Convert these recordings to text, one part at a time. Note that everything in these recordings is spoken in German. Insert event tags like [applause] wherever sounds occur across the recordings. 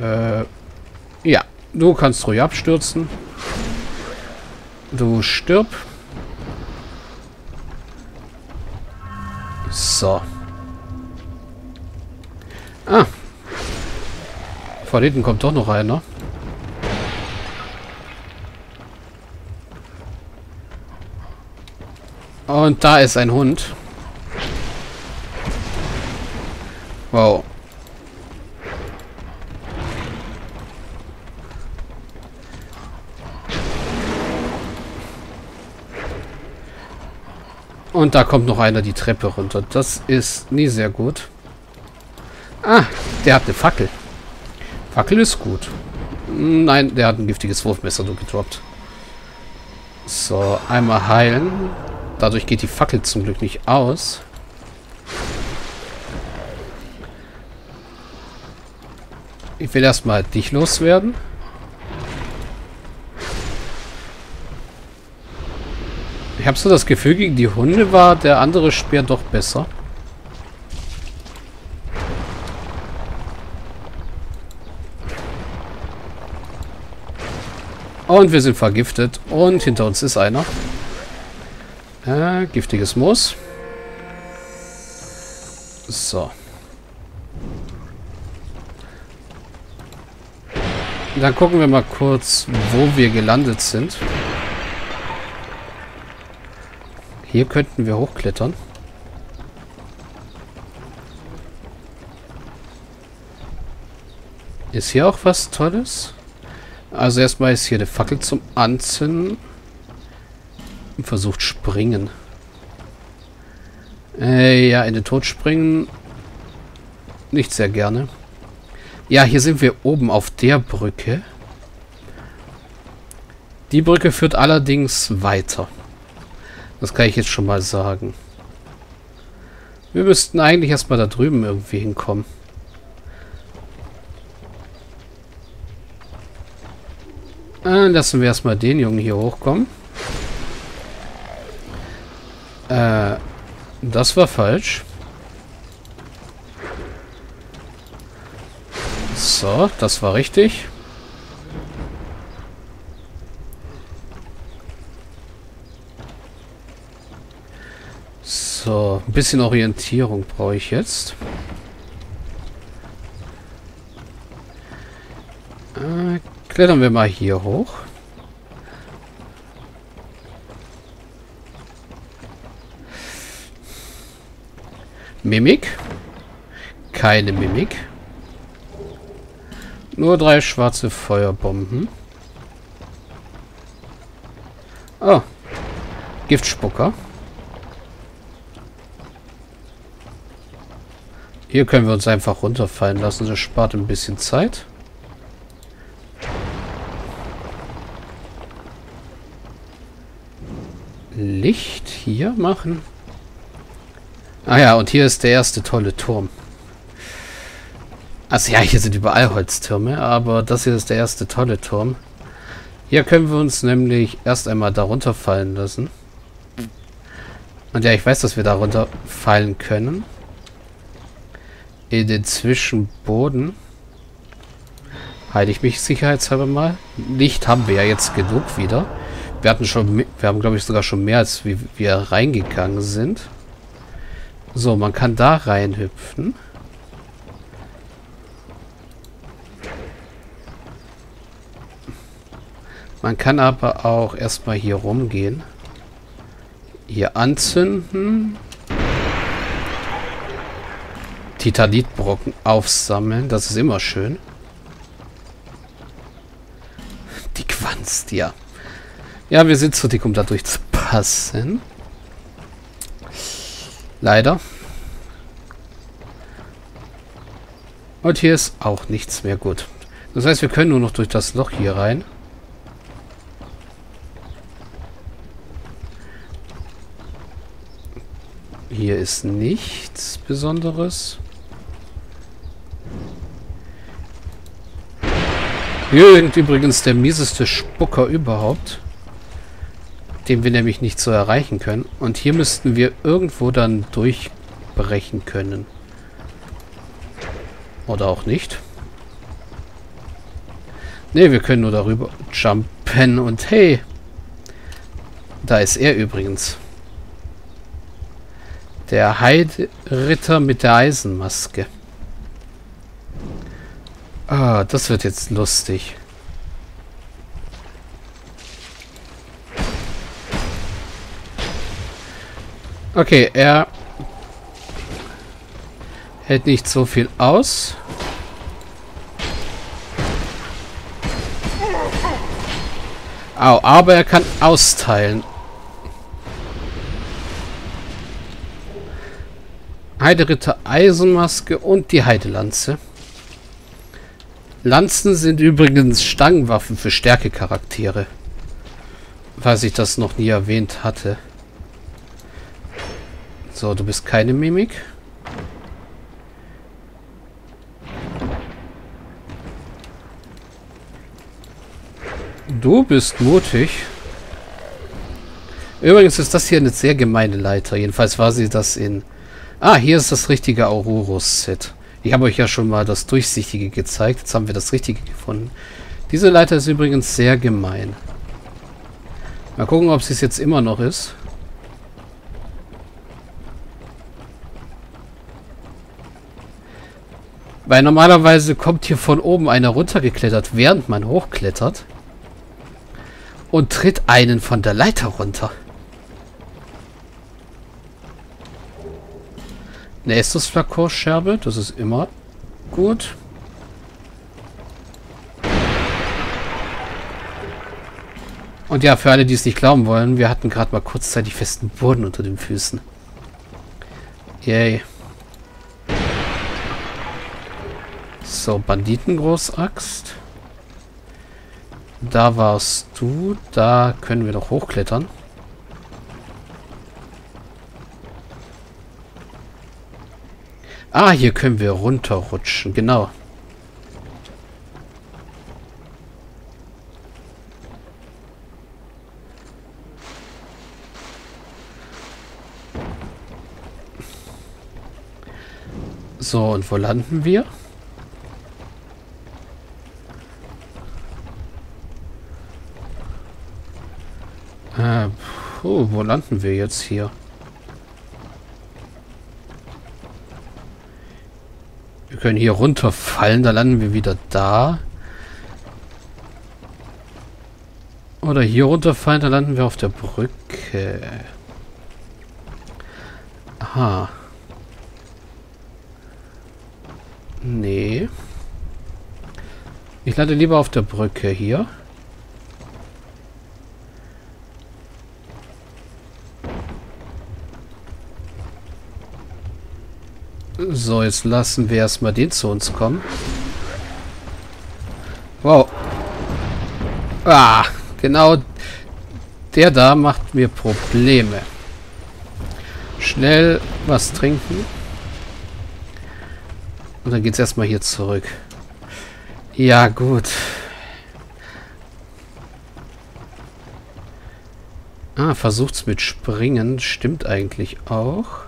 Äh, ja, du kannst ruhig abstürzen. Du stirb. So. Ah. Von hinten kommt doch noch einer. Und da ist ein Hund. Wow. Und da kommt noch einer die Treppe runter. Das ist nie sehr gut. Ah, der hat eine Fackel. Fackel ist gut. Nein, der hat ein giftiges Wurfmesser nur gedroppt. So, einmal heilen. Dadurch geht die Fackel zum Glück nicht aus. Ich will erstmal dich loswerden. Habe so das Gefühl, gegen die Hunde war der andere Speer doch besser. Und wir sind vergiftet. Und hinter uns ist einer. Äh, giftiges Moos. So. Dann gucken wir mal kurz, wo wir gelandet sind. Hier könnten wir hochklettern. Ist hier auch was Tolles? Also erstmal ist hier eine Fackel zum Anzünden. Und versucht springen. Äh, ja, in den Tod springen. Nicht sehr gerne. Ja, hier sind wir oben auf der Brücke. Die Brücke führt allerdings weiter. Das kann ich jetzt schon mal sagen. Wir müssten eigentlich erstmal da drüben irgendwie hinkommen. Äh, lassen wir erstmal den Jungen hier hochkommen. Äh, das war falsch. So, das war richtig. So, ein bisschen Orientierung brauche ich jetzt. Äh, klettern wir mal hier hoch. Mimik. Keine Mimik. Nur drei schwarze Feuerbomben. Oh. Giftspucker. Hier können wir uns einfach runterfallen lassen. Das spart ein bisschen Zeit. Licht hier machen. Ah ja, und hier ist der erste tolle Turm. Also ja, hier sind überall Holztürme, aber das hier ist der erste tolle Turm. Hier können wir uns nämlich erst einmal darunter fallen lassen. Und ja, ich weiß, dass wir darunter fallen können in den Zwischenboden. Halte ich mich sicherheitshalber mal. Licht haben wir ja jetzt genug wieder. Wir hatten schon, wir haben glaube ich sogar schon mehr, als wie wir reingegangen sind. So, man kann da reinhüpfen. Man kann aber auch erstmal hier rumgehen. Hier anzünden. Titanitbrocken aufsammeln. Das ist immer schön. Die Quanst, ja. Ja, wir sind zu dick, um da durchzupassen. Leider. Und hier ist auch nichts mehr gut. Das heißt, wir können nur noch durch das Loch hier rein. Hier ist nichts Besonderes. Hier hängt übrigens der mieseste Spucker überhaupt. Den wir nämlich nicht so erreichen können. Und hier müssten wir irgendwo dann durchbrechen können. Oder auch nicht. Ne, wir können nur darüber jumpen und hey. Da ist er übrigens. Der Heidritter mit der Eisenmaske. Ah, das wird jetzt lustig. Okay, er hält nicht so viel aus. Au, aber er kann austeilen. Heideritter Eisenmaske und die Heidelanze. Lanzen sind übrigens Stangenwaffen für Stärkecharaktere. Falls ich das noch nie erwähnt hatte. So, du bist keine Mimik. Du bist mutig. Übrigens ist das hier eine sehr gemeine Leiter. Jedenfalls war sie das in... Ah, hier ist das richtige Aurorus-Set. Ich habe euch ja schon mal das Durchsichtige gezeigt. Jetzt haben wir das Richtige gefunden. Diese Leiter ist übrigens sehr gemein. Mal gucken, ob sie es jetzt immer noch ist. Weil normalerweise kommt hier von oben einer runtergeklettert, während man hochklettert und tritt einen von der Leiter runter. Nächstes Flakorscherbe, das ist immer gut. Und ja, für alle, die es nicht glauben wollen, wir hatten gerade mal kurzzeitig festen Boden unter den Füßen. Yay. So, Banditengroßaxt. Da warst du. Da können wir doch hochklettern. Ah, hier können wir runterrutschen. Genau. So, und wo landen wir? Äh, puh, wo landen wir jetzt hier? Wir können hier runterfallen, da landen wir wieder da. Oder hier runterfallen, da landen wir auf der Brücke. Aha. Nee. Ich lande lieber auf der Brücke hier. So, jetzt lassen wir erstmal den zu uns kommen. Wow. Ah, genau der da macht mir Probleme. Schnell was trinken. Und dann geht es erstmal hier zurück. Ja, gut. Ah, versucht's mit Springen. Stimmt eigentlich auch.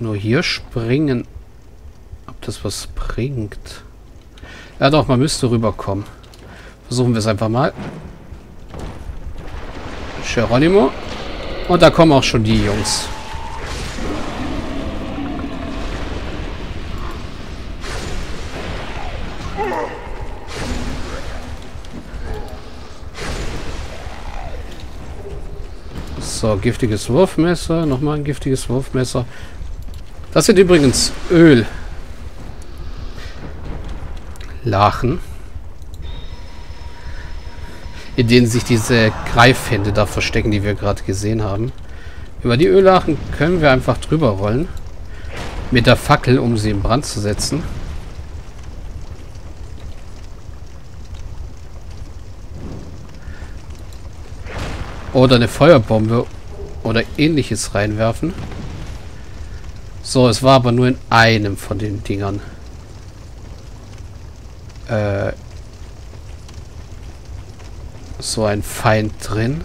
Nur hier springen. Ob das was bringt? Ja doch, man müsste rüberkommen. Versuchen wir es einfach mal. Geronimo. Und da kommen auch schon die Jungs. So, giftiges Wurfmesser. Nochmal ein giftiges Wurfmesser. Das sind übrigens Öl. Lachen. In denen sich diese Greifhände da verstecken, die wir gerade gesehen haben. Über die Öllachen können wir einfach drüber rollen. Mit der Fackel, um sie in Brand zu setzen. Oder eine Feuerbombe oder ähnliches reinwerfen. So, es war aber nur in einem von den Dingern. Äh, so ein Feind drin.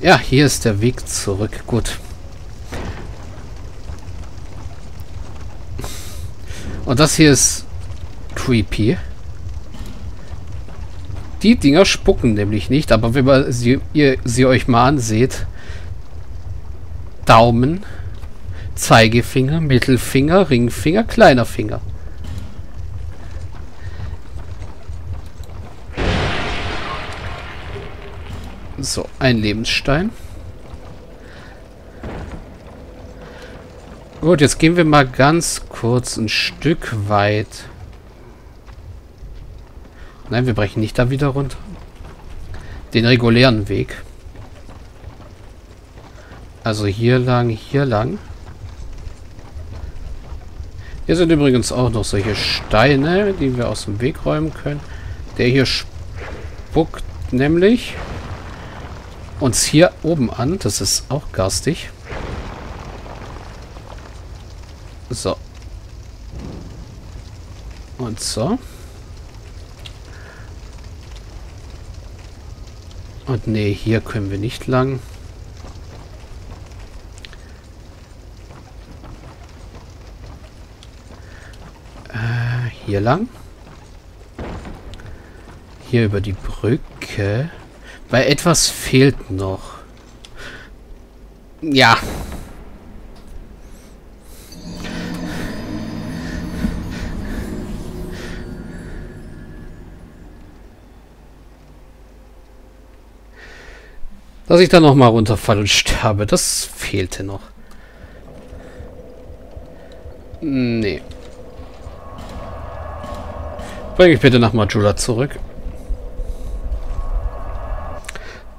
Ja, hier ist der Weg zurück. Gut. Und das hier ist creepy. Die Dinger spucken nämlich nicht, aber wenn man sie, ihr sie euch mal anseht, Daumen, Zeigefinger, Mittelfinger, Ringfinger, kleiner Finger. So, ein Lebensstein. Gut, jetzt gehen wir mal ganz kurz ein Stück weit. Nein, wir brechen nicht da wieder runter. Den regulären Weg. Also hier lang, hier lang. Hier sind übrigens auch noch solche Steine, die wir aus dem Weg räumen können. Der hier spuckt nämlich uns hier oben an. Das ist auch garstig. So. Und so. Und nee, hier können wir nicht lang. Hier lang. Hier über die Brücke. Weil etwas fehlt noch. Ja. Dass ich dann nochmal runterfalle und sterbe, das fehlte noch. Nee. Bring ich bitte nach Majula zurück.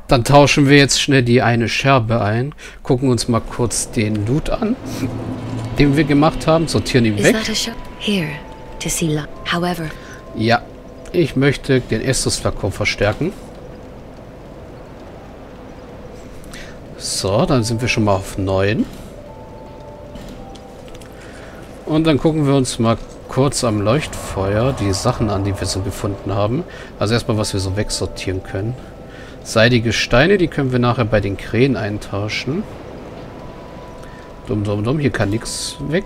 Dann tauschen wir jetzt schnell die eine Scherbe ein. Gucken uns mal kurz den Loot an, den wir gemacht haben. Sortieren ihn weg. Ja, ich möchte den Estus-Flakon verstärken. So, dann sind wir schon mal auf 9. Und dann gucken wir uns mal kurz am Leuchtfeuer die Sachen an, die wir so gefunden haben. Also erstmal, was wir so wegsortieren können. Seidige Steine, die können wir nachher bei den Krähen eintauschen. Dumm, dumm, dumm. Hier kann nichts weg.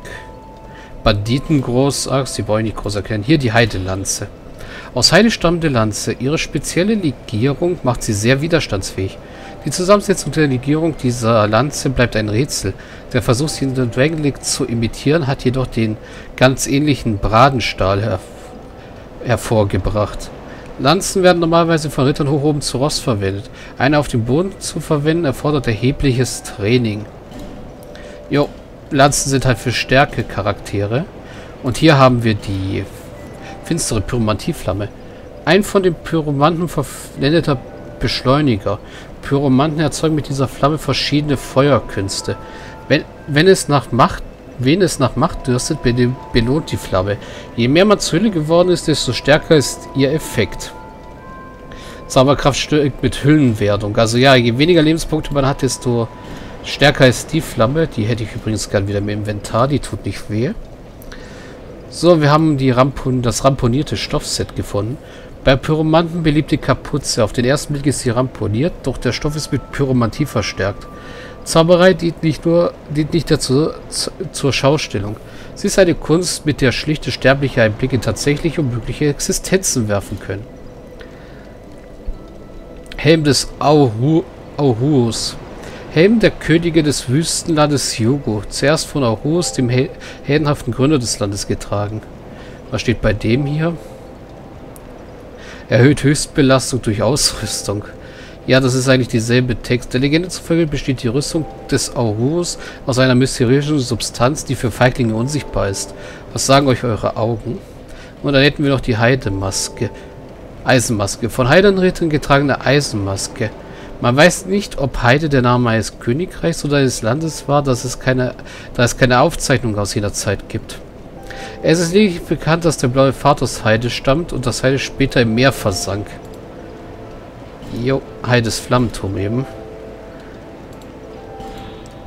Banditen Großachs, die ich nicht groß erkennen. Hier die Heidelanze. Aus Heide stammende Lanze. Ihre spezielle Legierung macht sie sehr widerstandsfähig. Die Zusammensetzung der Legierung dieser Lanze bleibt ein Rätsel. Der Versuch, sie in der Dragon League zu imitieren, hat jedoch den ganz ähnlichen Bradenstahl her hervorgebracht. Lanzen werden normalerweise von Rittern hoch oben zu Rost verwendet. Eine auf dem Boden zu verwenden erfordert erhebliches Training. Jo, Lanzen sind halt für Stärke Charaktere. Und hier haben wir die finstere Pyromantieflamme. Ein von den Pyromanten verwendeter Beschleuniger. Pyromanten erzeugen mit dieser Flamme verschiedene Feuerkünste. Wenn, wenn es nach Macht Wen es nach Macht dürstet, belohnt die Flamme. Je mehr man zu Hülle geworden ist, desto stärker ist ihr Effekt. Zauberkraft stirbt mit Hüllenwerdung. Also ja, je weniger Lebenspunkte man hat, desto stärker ist die Flamme. Die hätte ich übrigens gern wieder im Inventar. Die tut nicht weh. So, wir haben die Rampon das ramponierte Stoffset gefunden. Bei Pyromanten beliebte Kapuze. Auf den ersten Blick ist sie ramponiert, doch der Stoff ist mit Pyromantie verstärkt. Zauberei dient nicht nur dient nicht dazu zur Schaustellung. Sie ist eine Kunst, mit der schlichte Sterbliche einen Blick in und mögliche Existenzen werfen können. Helm des Auhu Auhus. Helm der Könige des Wüstenlandes Yogo. Zuerst von Auhus, dem hel heldenhaften Gründer des Landes, getragen. Was steht bei dem hier? Erhöht Höchstbelastung durch Ausrüstung. Ja, das ist eigentlich dieselbe Text. Der Legende zufolge besteht die Rüstung des Aurus aus einer mysteriösen Substanz, die für Feiglinge unsichtbar ist. Was sagen euch eure Augen? Und dann hätten wir noch die Heidemaske. Eisenmaske. Von Heidenrittern getragene Eisenmaske. Man weiß nicht, ob Heide der Name eines Königreichs oder eines Landes war, dass es keine, da es keine Aufzeichnung aus jener Zeit gibt. Es ist lediglich bekannt, dass der blaue Vater aus Heide stammt und dass Heide später im Meer versank. Jo, Heides Flammenturm eben.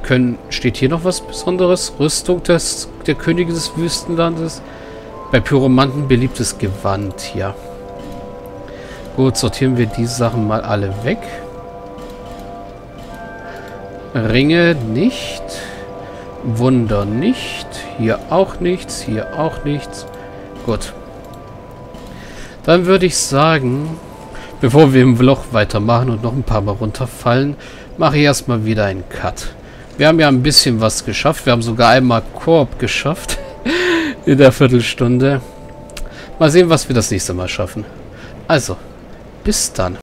Können, steht hier noch was Besonderes? Rüstung des, der Könige des Wüstenlandes. Bei Pyromanten beliebtes Gewand, ja. Gut, sortieren wir die Sachen mal alle weg. Ringe nicht. Wunder nicht. Hier auch nichts. Hier auch nichts. Gut. Dann würde ich sagen, bevor wir im Loch weitermachen und noch ein paar Mal runterfallen, mache ich erstmal wieder einen Cut. Wir haben ja ein bisschen was geschafft. Wir haben sogar einmal Koop geschafft. [laughs] in der Viertelstunde. Mal sehen, was wir das nächste Mal schaffen. Also, bis dann.